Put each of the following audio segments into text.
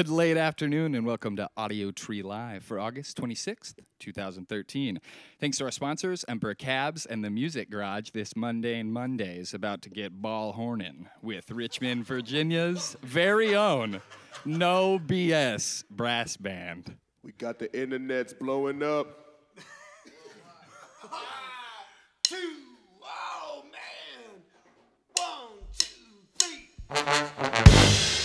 Good late afternoon and welcome to Audiotree Live for August 26th, 2013. Thanks to our sponsors, Emperor Cabs and the Music Garage, this mundane Monday is about to get ball horning with Richmond, Virginia's very own No BS Brass Band. We got the internet's blowing up. two, oh man, one, two, three.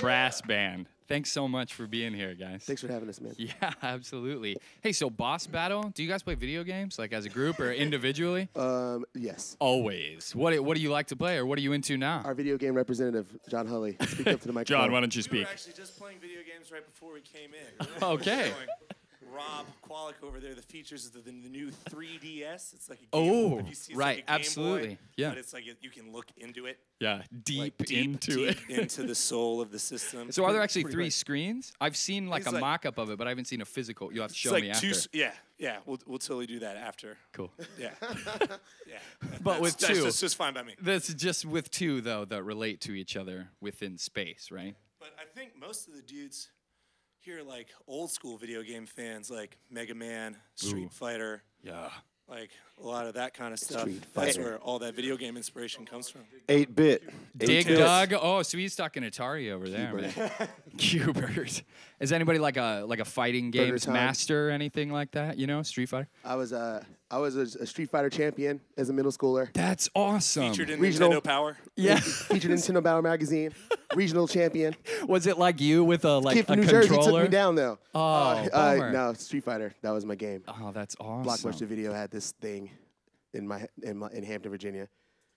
Brass band. Thanks so much for being here, guys. Thanks for having us, man. Yeah, absolutely. Hey, so Boss Battle, do you guys play video games like as a group or individually? Um, yes. Always. What what do you like to play or what are you into now? Our video game representative, John Hulley, speak up to the microphone. John, why don't you speak? We speak? were actually just playing video games right before we came in. Okay. Showing Rob Qualic over there, the features of the, the new 3DS. It's like a Oh, game, if you see, it's right, like a Game Boy, absolutely, yeah. But it's like you can look into it, Yeah, deep, like deep into deep it. into the soul of the system. So are there actually three great. screens? I've seen like It's a like- mock-up of it, but I haven't seen a physical. You'll have to show like me two. after. s- Yeah, yeah. We'll we'll totally do that after. Cool. Yeah, yeah. But with two. that's just fine by me. That's just with two though that relate to each other within space, right? But I think most of the dudes here are like old school video game fans, like Mega Man, Street Ooh. Fighter, Yeah. like a lot of that kind of stuff. Street That's Fighter. where all that video game inspiration comes from. 8 bit. Dig. Dug. Oh, so he's talking Atari over there, man. Q*bert. Is anybody like a like a fighting Burger games Time. master or anything like that? You know, Street Fighter. I was uh, I was a, a Street Fighter champion as a middle schooler. That's awesome. Featured in Regional- Nintendo Power. yeah. Featured in Nintendo Battle Magazine. Regional champion. Was it like you with a like Kid a from New Jersey took me down though. Oh, Uh, bummer. no, Street Fighter. That was my game. Oh, that's awesome. Blockbuster Video had this thing in my in my in Hampton, Virginia.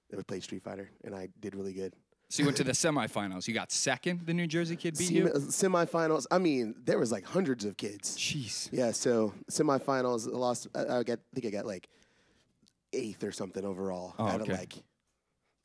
That would play Street Fighter, and I did really good. So you went to the semifinals. You got second. The New Jersey kid beat Semi- you. semifinals. I mean, there was like hundreds of kids. Jeez. Yeah, so semifinals, I lost. I, I got, I think I got like eighth or something overall Oh, out okay. of like,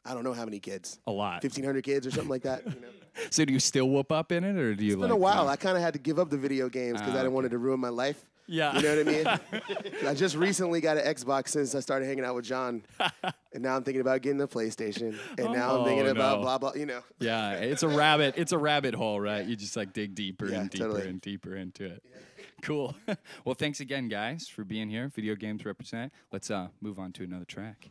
I don't know how many kids, A lot. fifteen hundred kids or something like that. You know? So do you still whoop up in it, or do you been like? a while. I kind of had to give up the video games because Ah, I didn't okay. want it to ruin my life. Yeah. You know what I mean? I just recently got an Xbox since I started hanging out with John, and now I'm thinking about getting the PlayStation, and now I'm thinking Oh, about no. blah blah. You know, Yeah, it's a rabbit. It's a rabbit hole, right? You just like dig deeper Yeah, and deeper totally. and deeper into it. Yeah. Cool. well, thanks again, guys, for being here. Video games represent. Let's uh, move on to another track.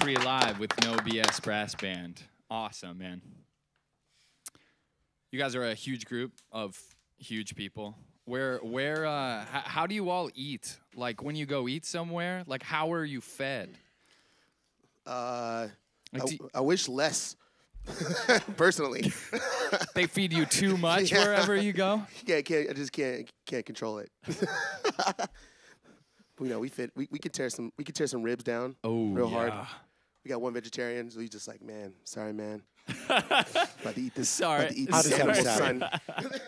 Tree Live with No BS Brass Band. Awesome, man. You guys are a huge group of huge people. Where, where, uh, how do you all eat? Like when you go eat somewhere, like how are you fed? Uh, Like, I, I wish less. Personally, they feed you too much Yeah. wherever you go. yeah, can't I just can't can't control it. You know, we fit. We, we could tear some. We could tear some ribs down. Oh, real hard. Yeah. We got one vegetarian, so he's just like, man, sorry, man. about to eat this. Sorry. About to eat How this does animal, sound? son. have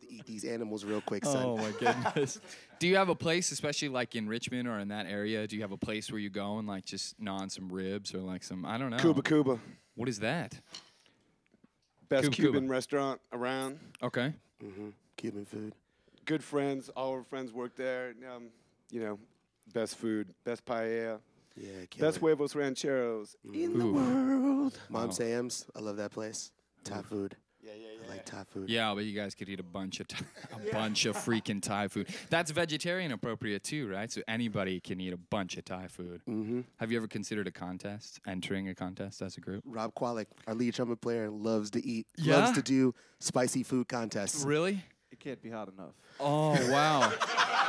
to eat these animals real quick, son. Oh my goodness. do you have a place, especially like in Richmond or in that area? Do you have a place where you go and like just gnaw on some ribs or like some I don't know. Cuba Cuba. What is that? Best Cuba Cuban Cuba. restaurant around. Okay. Mm-hmm. Cuban food. Good friends. All our friends work there. Um, you know, best food, best paella, Yeah, best killer. huevos rancheros in the world. Mom Wow. Sam's. I love that place. Thai food. Yeah, yeah, yeah. I like Thai food. Yeah, but you guys could eat a bunch of Thai, a bunch of freaking Thai food. That's vegetarian appropriate too, right? So anybody can eat a bunch of Thai food. Mm-hmm. Have you ever considered a contest, entering a contest as a group? Rob Kwalik, our lead trumpet player, loves to eat. Yeah? Loves to do spicy food contests. Really? It can't be hot enough. Oh wow.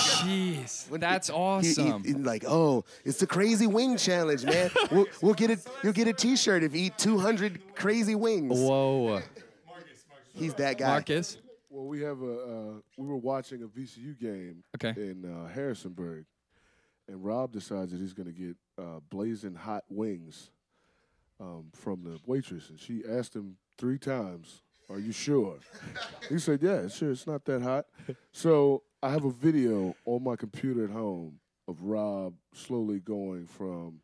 Jeez, that's He- he- awesome. he like, oh, it's the crazy wing challenge, man. we'll, we'll get it. You'll get a T-shirt if you eat 200 crazy wings. Whoa, Marcus, He's that guy. Marcus. Well, we have a. Uh, we were watching a VCU game Okay. in uh, Harrisonburg, and Rob decides that he's going to get uh, blazing hot wings um, from the waitress, and she asked him three times, "Are you sure?" he said, "Yeah, sure. It's not that hot." So I have a video on my computer at home of Rob slowly going from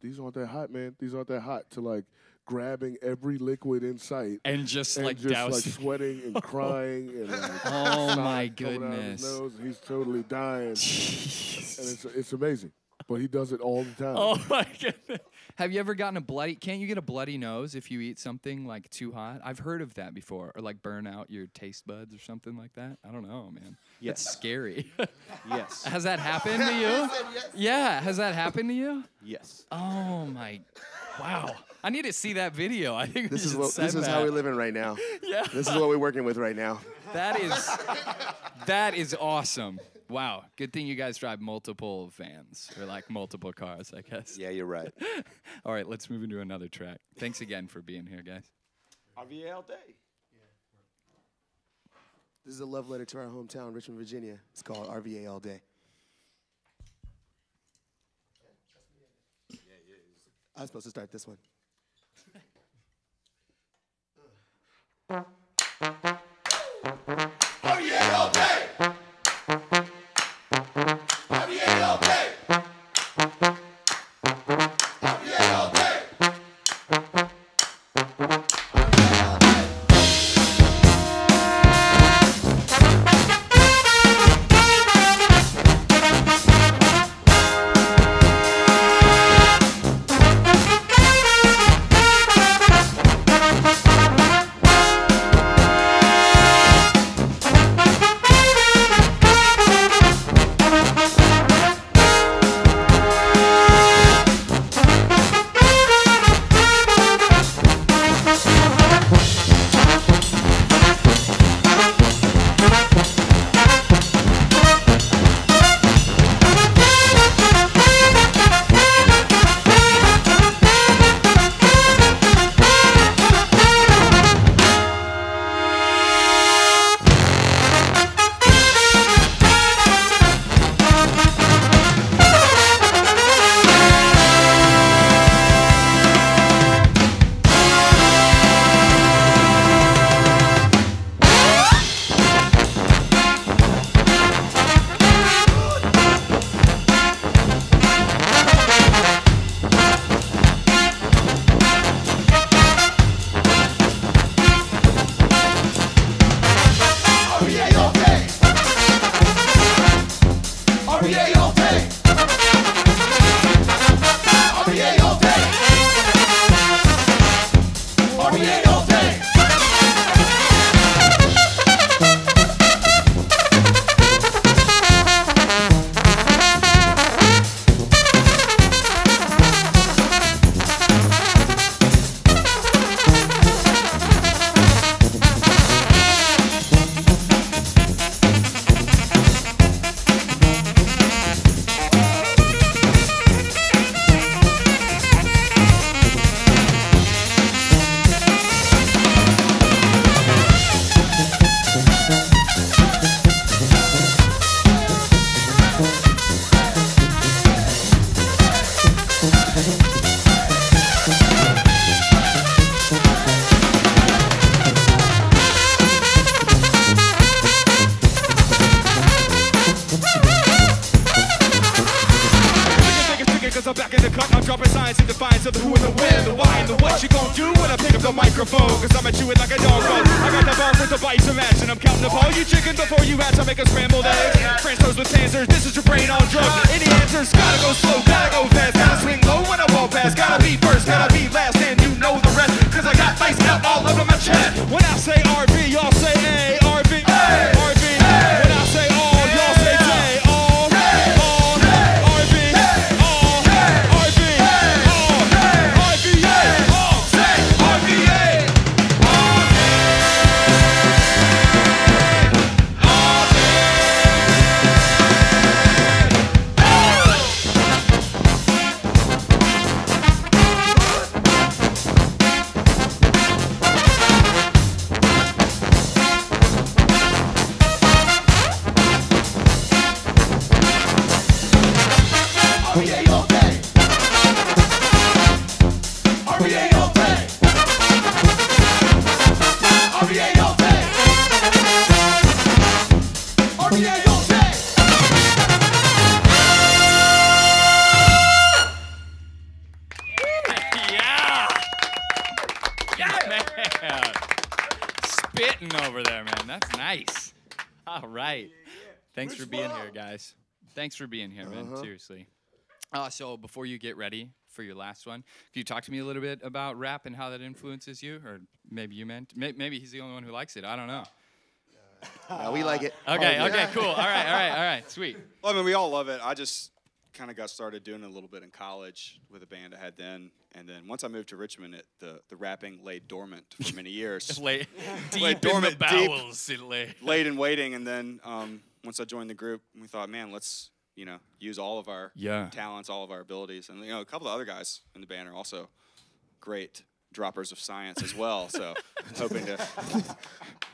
"These aren't that hot, man. These aren't that hot" to like grabbing every liquid in sight And just and like just like sweating and crying and like Oh my coming out of his goodness. nose, he's totally dying, and it's it's amazing. But he does it all the time. Oh my. Have you ever gotten a bloody can't you get a bloody nose if you eat something like too hot? I've heard of that before. Or like burn out your taste buds or something like that. I don't know, man. It's Yes. scary. Yes. Has that happened to you? Yes. Yeah, has that happened to you? yes. Oh my wow. I need to see that video. I think This is what. This is that. how we're living right now. Yeah. This is what we're working with right now. That is that is awesome. Wow. Good thing you guys drive multiple vans or like multiple cars, I guess. Yeah, you're right. All right, let's move into another track. Thanks again for being here, guys. RVA all day. This is a love letter to our hometown, Richmond, Virginia. It's called RVA All Day. I was supposed to start this one. RVA all day. RVA the microphone. Cause I'ma chew it like a dog bone. I got the bark with the bites to match, and I'm counting up all you chicken before you hatch. I make a scrambled egg. French toast with answers, this is your brain on drugs. Any answers, gotta go slow, gotta go fast, gotta swing low when I walk past. Gotta be first, gotta be last, and you know the rest. Cause I got face out all over my chest. When I say RV, All right. Thanks for being here, guys. Thanks for being here, man. Seriously. Uh, so before you get ready for your last one, can you talk to me a little bit about rap and how that influences you, or maybe you meant may- maybe he's the only one who likes it. I don't know. Uh, we like it. Okay. Oh, yeah. Okay. Cool. All right. All right. All right. Sweet. Well, I mean, we all love it. I just kind of got started doing it a little bit in college with a band I had then, and then once I moved to Richmond, it, the the rapping lay dormant for many years. Lay deep Lay in the dormant, deep. bowels. It lay. laid in waiting, and then um, once I joined the group, we thought, man, let's you know use all of our Yeah. talents, all of our abilities, and you know a couple of other guys in the band are also great droppers of science as well. So hoping to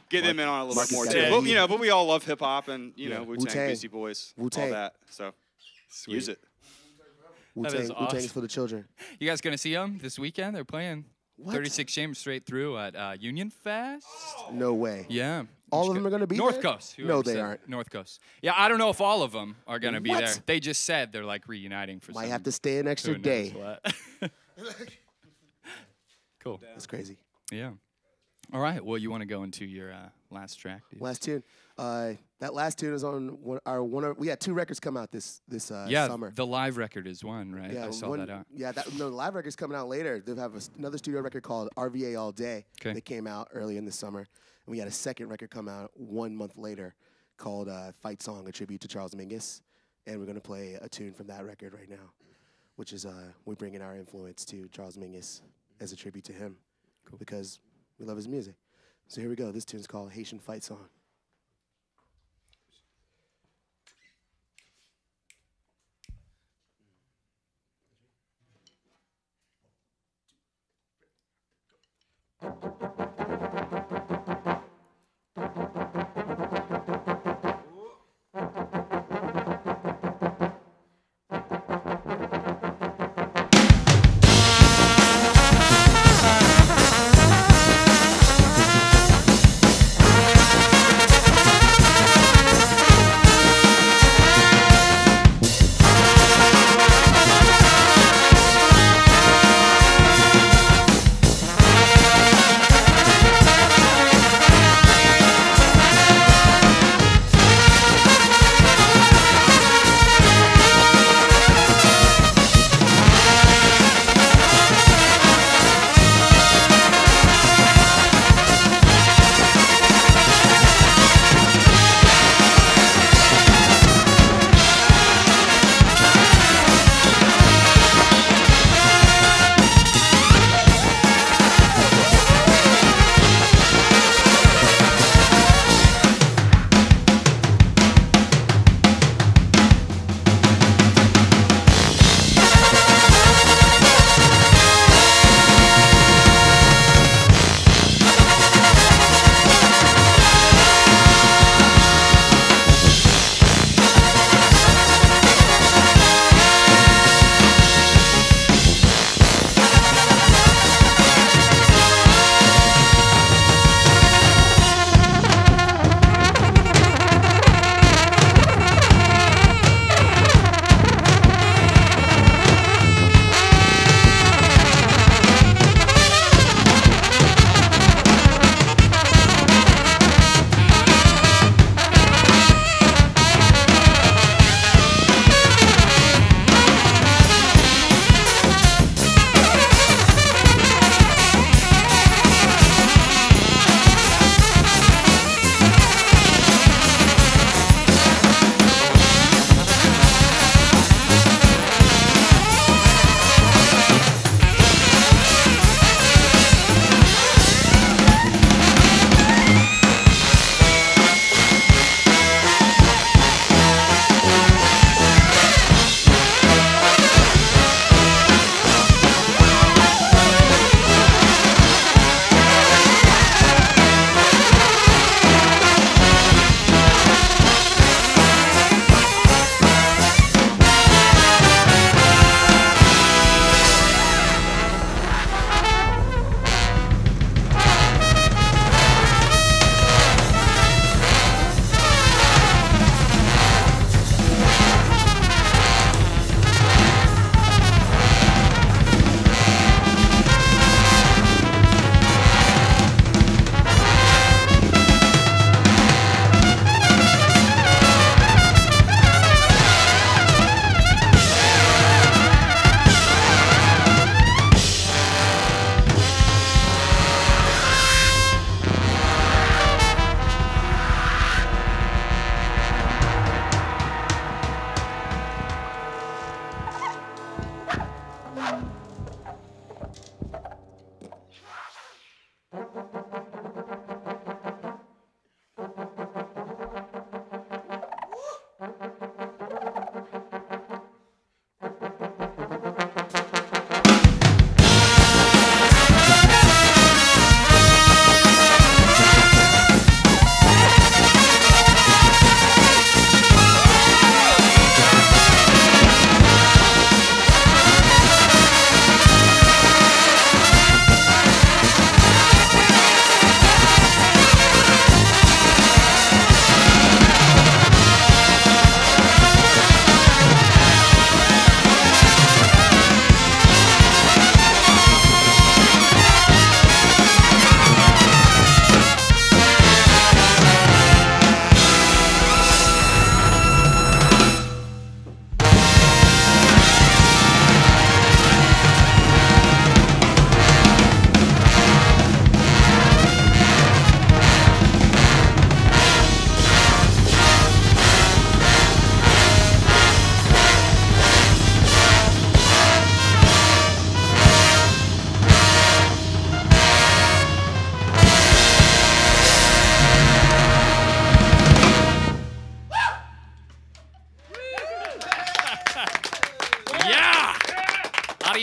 get them in on a little bit more too. But, you know, but we all love hip hop and you Yeah. know Wu Tang, Wu-Tang. Beastie Boys, all Wu-Tang. that. So use it. Wu That is awesome. for the children. You guys gonna see them this weekend? They're playing What? 36 Chambers straight through at uh, Union Fest. No way. Yeah. All of them are gonna be North there? Coast. No, they said aren't. North Coast. Yeah, I don't know if all of them are gonna be What? there. They just said they're like reuniting for. Might some have to stay an extra day. what. cool. That's crazy. Yeah. All right. Well, you want to go into your uh, last track? dude? Last tune. Uh, that last tune is on one, our one. Of, we had two records come out this this uh, yeah, summer. the live record is one, right? yeah, I saw one- that out. Yeah, that, no, the live record's coming out later. They have a another studio record called RVA All Day. 'Kay. That came out early in the summer. And we had a second record come out one month later called uh, Fight Song, a tribute to Charles Mingus. And we're gonna play a tune from that record right now, which is uh, we're bringing our influence to Charles Mingus as a tribute to him, because we love his music. So here we go. This tune's called Haitian Fight Song.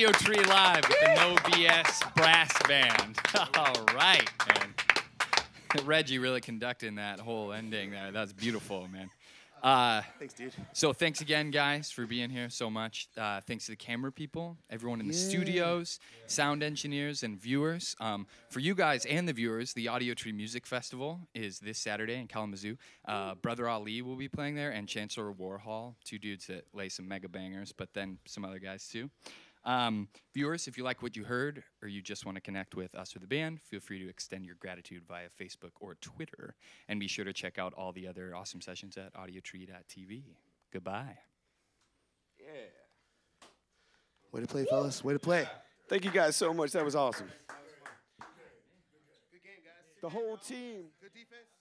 Live with the No BS Brass Band. All right, man. Reggie really conducting that whole ending there. That's beautiful, man. Uh, Thanks, dude. so thanks again, guys, for being here so much. Uh, thanks to the camera people, everyone in the studios, sound engineers, and viewers. Um, for you guys and the viewers, the Audiotree Music Festival is this Saturday in Kalamazoo. Uh, Brother Ali will be playing there, and Chancellor Warhol, two dudes that lay some mega bangers, but then some other guys too. Um, viewers, if you like what you heard or you just want to connect with us or the band, feel free to extend your gratitude via Facebook or Twitter. And be sure to check out all the other awesome sessions at audiotree.tv. Goodbye. Yeah. Way to play, fellas. Way to play. Thank you guys so much. That was awesome. The whole team. Good defense.